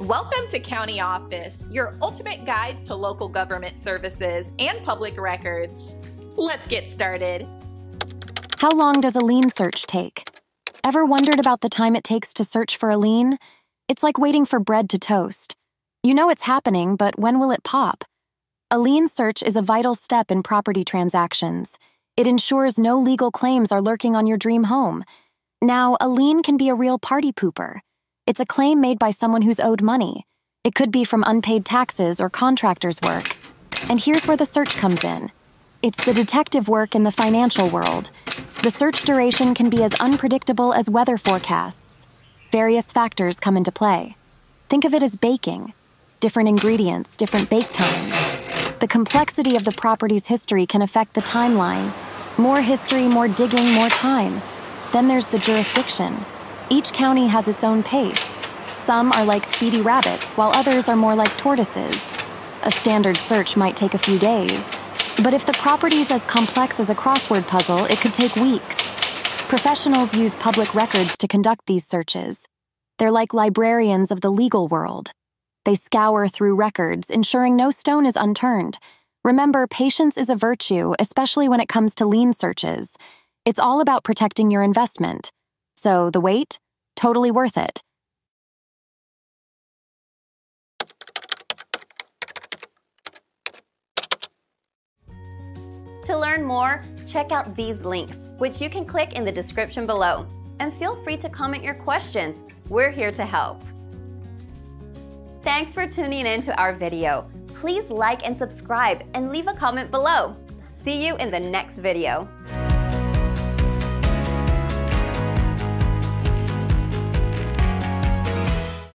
Welcome to County Office, your ultimate guide to local government services and public records. Let's get started. How long does a lien search take? Ever wondered about the time it takes to search for a lien? It's like waiting for bread to toast. You know it's happening, but when will it pop? A lien search is a vital step in property transactions. It ensures no legal claims are lurking on your dream home. Now, a lien can be a real party pooper. It's a claim made by someone who's owed money. It could be from unpaid taxes or contractor's work. And here's where the search comes in it's the detective work in the financial world. The search duration can be as unpredictable as weather forecasts. Various factors come into play. Think of it as baking different ingredients, different bake times. The complexity of the property's history can affect the timeline. More history, more digging, more time. Then there's the jurisdiction. Each county has its own pace. Some are like speedy rabbits, while others are more like tortoises. A standard search might take a few days, but if the property's as complex as a crossword puzzle, it could take weeks. Professionals use public records to conduct these searches. They're like librarians of the legal world. They scour through records, ensuring no stone is unturned. Remember, patience is a virtue, especially when it comes to lien searches. It's all about protecting your investment. So the wait? Totally worth it. To learn more, check out these links, which you can click in the description below. And feel free to comment your questions. We're here to help. Thanks for tuning in to our video. Please like and subscribe and leave a comment below. See you in the next video.